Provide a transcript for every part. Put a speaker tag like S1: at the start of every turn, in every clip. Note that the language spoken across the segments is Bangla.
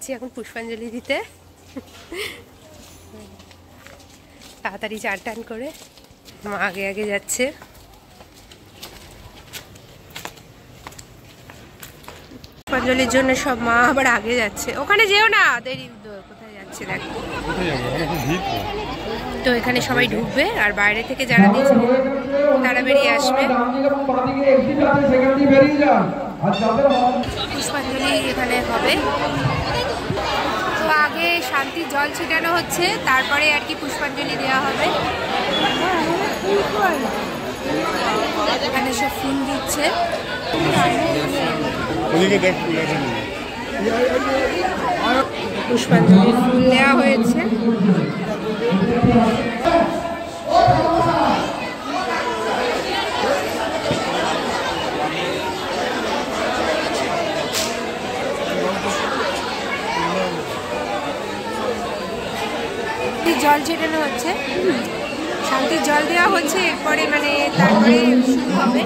S1: যাচ্ছি এখন পুষ্পাঞ্জলি দিতে। তাড়াতাড়ি চার টান করে মা আগে আগে যাচ্ছে। পুষ্পাঞ্জলির জন্য সব মা আবার আগে যাচ্ছে। ওখানে যেও না দেরি কোথায় যাচ্ছে দেখ। তো এখানে সবাই ঢুকবে আর বাইরে থেকে যারা দিয়েছে তারা বেরিয়ে আসবে। পুষ্পাঞ্জলি এখানে হবে। আগে শান্তির জল ছিটানো হচ্ছে তারপরে আর কি পুষ্পাঞ্জলি দেওয়া হবে। এখানে সব ফুল দিচ্ছে। পুষ্পাঞ্জলি ফুল দেওয়া হয়েছে। জল ছেটানো হচ্ছে। শান্তির জল দেওয়া হচ্ছে এরপরে মানে তারপরে শুরু হবে।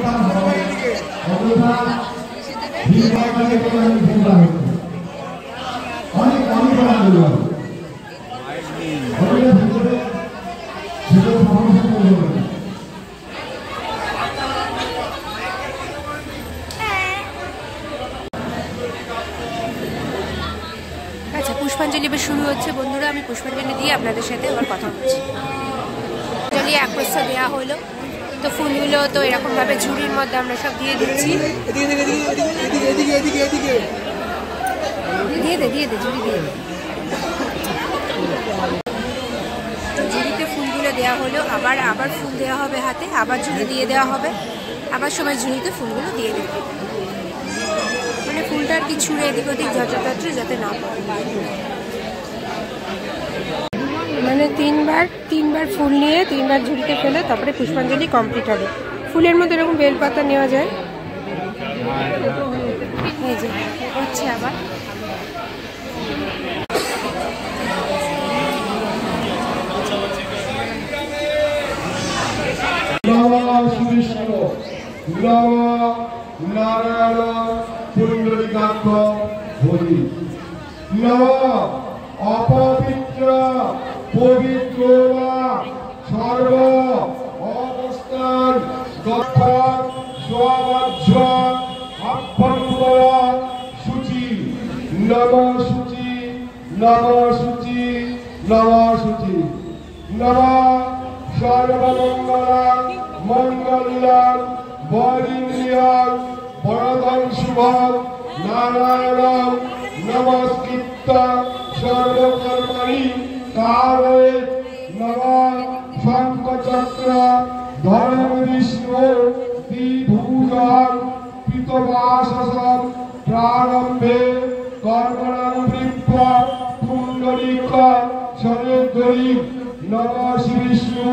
S1: আচ্ছা পুষ্পাঞ্জলি এবার শুরু হচ্ছে। বন্ধুরা, আমি পুষ্পাঞ্জলি দিয়ে আপনাদের সাথে আবার কথা বলছি। পুষ্পাঞ্জলি এক প্রস্তা দেওয়া হলো। তো ফুলগুলো তো এরকমভাবে ঝুড়ির মধ্যে আমরা সব দিয়ে দিচ্ছি। দিয়ে দে দিয়ে দে, ঝুড়ি দিয়ে দে। ঝুড়িতে ফুলগুলো দেওয়া হলো। আবার আবার ফুল দেওয়া হবে হাতে, আবার ঝুড়ি দিয়ে দেওয়া হবে। আবার সময় ঝুড়িতে ফুলগুলো দিয়ে দেবে। মানে ফুলটা আর কি ছুঁড়ে এদিক ওদিক যত্রতত্র যাতে না পড়ে। মানে তিনবার তিনবার ফুল নিয়ে, তিনবার ঝুড়িতে ফেলে তারপরে পুষ্পাঞ্জলি কমপ্লিট হবে। ফুলের মধ্যে এরকম বেলপাতা নেওয়া যায়। হচ্ছে আবার।
S2: নারায়ণ পুণ্ডরিকাক্ষ হরি নম অপবিত্র পবিত্র সর্ব অবস্থান দক্ষর স্ববাহ্য অভ্যন্তর সূচি নম সূচি নম সূচি নম সূচি নম সর্বমঙ্গলাং মঙ্গলাং বরিন্দ্রিয়াং বরদং শুভং নারায়ণং নমস্কৃত সর্বকর্মণি কারয়ে নম শঙ্খচক্র, ধর্ম বিষ্ণু দ্বিভুজন পিতবাসসম, প্রারম্ভে কর্মণাং বৃক্ষ পুণ্ডরিক, শরদ্বরী, নম শ্রী বিষ্ণু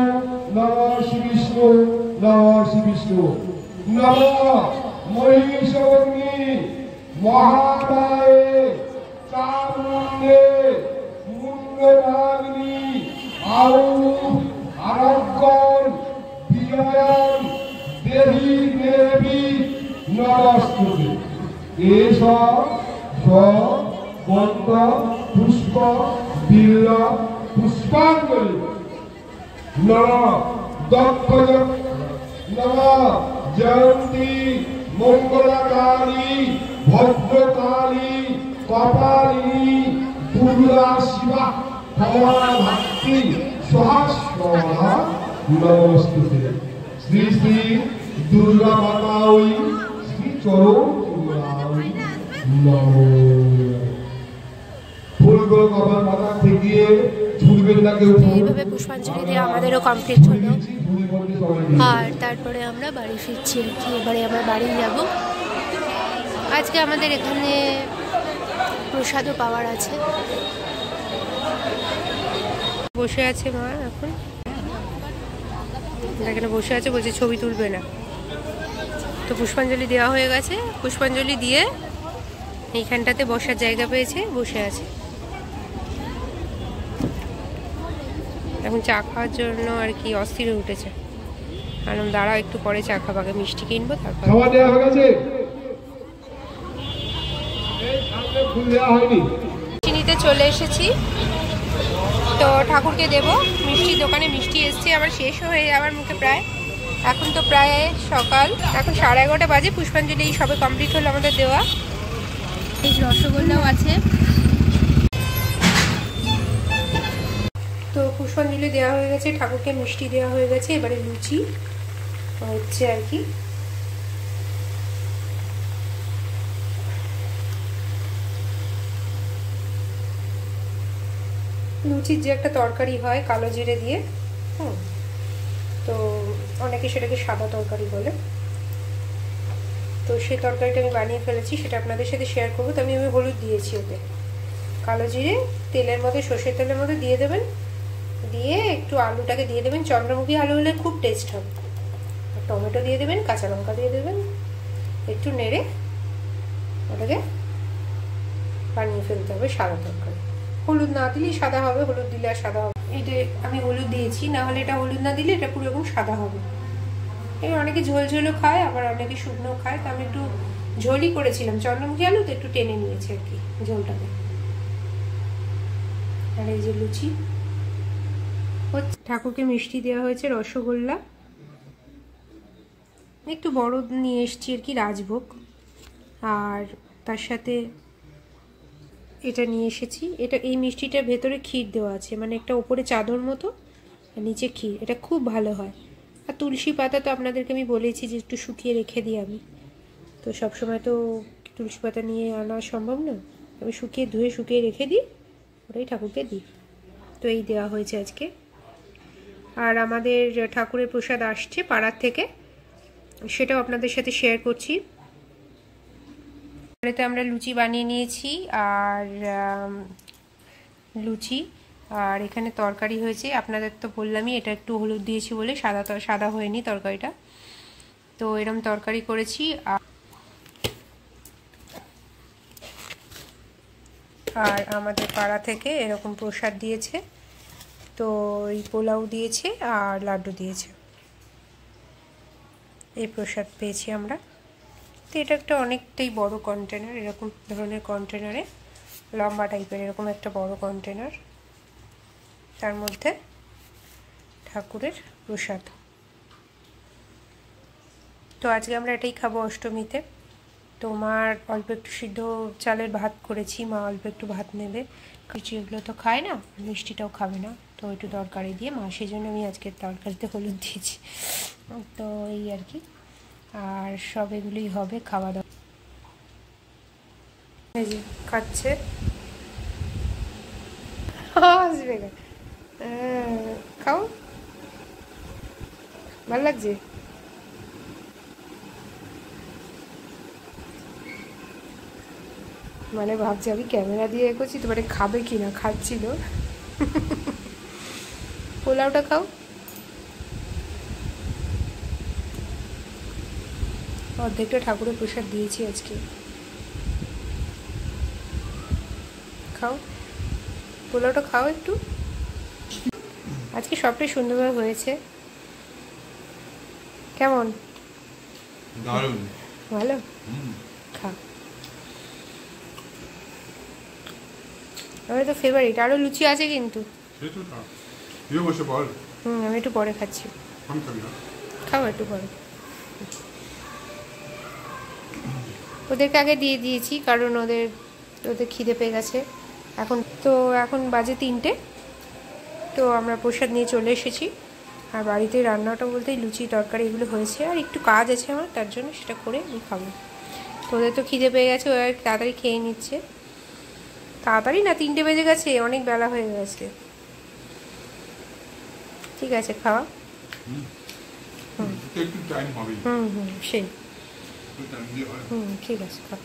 S2: শ্রী বিষ্ণু শ্রী বিষ্ণু মহিষগ্নি মহামায়ে চামুণ্ডে মুন্ডনাগ্নি আউ আরগ্গন বিজয়ন দেবী দেবী নমস্তুতে। স বন্ত পুষ্প বিল্ল পুষ্পাঞ্জলি। নম দক্ষ নম জয়ন্তী মঙ্গলকারী ভদ্রকালী কপালিনী দুর্গা শিবা, ভগবান ভক্তি নমস্তুতে। শ্রী শ্রী দুর্গা মাতা ওই শ্রী চরণ নম। ফুলগুলো কপাল মাথা থেকে
S1: এইভাবে পুষ্পাঞ্জলি দিয়ে আমাদেরও কমপ্লিট হলো। আর তারপরে আমরা বাড়ি ফিরছি আর কি, এবারে আমরা বাড়ি যাব। আজকে আমাদের এখানে প্রসাদও পাওয়ার আছে। বসে আছে মা এখন? এখানে বসে আছে, বলছে ছবি তুলবে না। তো পুষ্পাঞ্জলি দেওয়া হয়ে গেছে। পুষ্পাঞ্জলি দিয়ে এইখানটাতে বসার জায়গা পেয়েছে, বসে আছে। এখন চা খাওয়ার জন্য আর কি অস্থির হয়ে উঠেছে। আলম দাঁড়াও একটু পরে চা খাব আগে মিষ্টি কিনবো তারপর
S2: খাওয়া দেওয়া হয়ে গেছে। এই সামনে ফুল দেওয়া হয়নি।
S1: চিনি চলে এসেছি। তো ঠাকুরকে দেব মিষ্টির দোকানে মিষ্টি এসছে আবার শেষ হয়ে যাওয়ার মুখে প্রায়। এখন তো প্রায় সকাল এখন সাড়ে এগারোটা বাজে পুষ্পাঞ্জলি এই সবে কমপ্লিট হলো আমাদের দেওয়া। এই রসগোল্লাও আছে। পুষ্পাঞ্জলি দেওয়া হয়ে গেছে, ঠাকুরকে মিষ্টি দেওয়া হয়ে গেছে, এবারে লুচি হচ্ছে আর কি। লুচির যে একটা তরকারি হয়, কালো জিরে দিয়ে, হুম, তো অনেকে সেটাকে সাদা তরকারি বলে। তো সেই তরকারিটা আমি বানিয়ে ফেলেছি, সেটা আপনাদের সাথে শেয়ার করব। তো আমি আমি হলুদ দিয়েছি ওতে। কালো জিরে, তেলের মধ্যে সর্ষের তেলের মধ্যে দিয়ে দেবেন। দিয়ে একটু আলুটাকে দিয়ে দেবেন। চন্দ্রমুখী আলু হলে খুব টেস্ট হবে। টমেটো দিয়ে দেবেন, কাঁচা লঙ্কা দিয়ে দেবেন। একটু নেড়ে ওটাকে বানিয়ে ফেলতে হবে সাদা তরকারি। হলুদ না দিলেই সাদা হবে, হলুদ দিলে আর সাদা হবে এটা আমি হলুদ দিয়েছি, না হলে এটা হলুদ না দিলে এটা পুরো সাদা হবে। এই অনেকে ঝোল ঝোলও খায়, আবার অনেকে শুকনো খায়। তো আমি একটু ঝোলই করেছিলাম। চন্দ্রমুখী আলু তো একটু টেনে নিয়েছে আর কি ঝোলটাকে। আর এই যে লুচি। ঠাকুরকে মিষ্টি দেওয়া হয়েছে, রসগোল্লা। একটু বড় নিয়ে এসছি আর কি, রাজভোগ। আর তার সাথে এটা নিয়ে এসেছি। এটা, এই মিষ্টিটার ভেতরে ক্ষীর দেওয়া আছে মানে একটা ওপরে চাদর মতো নিচে ক্ষীর। এটা খুব ভালো হয়। আর তুলসী পাতা তো আপনাদেরকে আমি বলেছি যে একটু শুকিয়ে রেখে দিই আমি। তো সব সময় তো তুলসী পাতা নিয়ে আনা সম্ভব না। আমি শুকিয়ে ধুয়ে শুকিয়ে রেখে দিই, ওটাই ঠাকুরকে দিই। তো এই দেওয়া হয়েছে আজকে। আর আমাদের ঠাকুরের প্রসাদ আসছে পাড়ার থেকে। সেটাও আপনাদের সাথে শেয়ার করছি। বাড়িতে আমরা লুচি বানিয়ে নিয়েছি আর লুচি। আর এখানে তরকারি হয়েছে। আপনাদের তো বললামই এটা একটু হলুদ দিয়েছি বলে সাদা সাদা হয়নি তরকারিটা। তো এরম তরকারি করেছি। আর আমাদের পাড়া থেকে এরকম প্রসাদ দিয়েছে। তো এই পোলাও দিয়েছে আর লাড্ডু দিয়েছে। এই প্রসাদ পেয়েছি আমরা। তো এটা একটা অনেকটাই বড় কন্টেনার এরকম ধরনের কন্টেনারে লম্বা টাইপের এরকম একটা বড় কন্টেনার তার মধ্যে ঠাকুরের প্রসাদ। তো আজকে আমরা এটাই খাব অষ্টমীতে। তোমার অল্প একটু সিদ্ধ চালের ভাত করেছি, মা অল্প একটু ভাত নেবে। কিছু এগুলো তো খায় না, মিষ্টিটাও খাবে না। তো একটু তরকারি দিয়ে, মা সেই জন্য আমি আজকে তরকারিতে হলুদ দিয়েছি। তো এই আর কি। আর সব এগুলোই হবে খাওয়া দাওয়া খাচ্ছে। আসবে খাও। ভালো লাগছে? মানে ভাবছি আমি ক্যামেরা দিয়ে এ করছি তো মানে খাবে কি না? খাচ্ছিল পোলাওটা খাও। অর্ধেকটা ঠাকুরের প্রসাদ দিয়েছি আজকে। খাও। পোলাওটা খাও একটু। আজকে সবটাই সুন্দরভাবে হয়েছে। কেমন? ভালো?
S2: হুম।
S1: খা। আমার তো ফেভারিট আরও লুচি আছে কিন্তু।
S2: তুইও বসে বল।
S1: হুম আমি একটু পরে খাচ্ছি। খাও একটু পরে। ওদেরকে আগে দিয়ে দিয়েছি কারণ ওদের ওদের খিদে পেয়ে গেছে। এখন তো এখন বাজে তিনটে। তো আমরা প্রসাদ নিয়ে চলে এসেছি। আর বাড়িতে রান্নাটা বলতেই লুচি তরকারি এগুলো হয়েছে। আর একটু কাজ আছে আমার তার জন্য সেটা করে আমি খাব। তো ওদের তো খিদে পেয়ে গেছে ওরা তাড়াতাড়ি খেয়ে নিচ্ছে। তাড়াতাড়ি না তিনটে বেজে গেছে অনেক বেলা হয়ে গেছে। ঠিক আছে খাওয়া। হুম। হুম। সেই। হুম ঠিক আছে খাও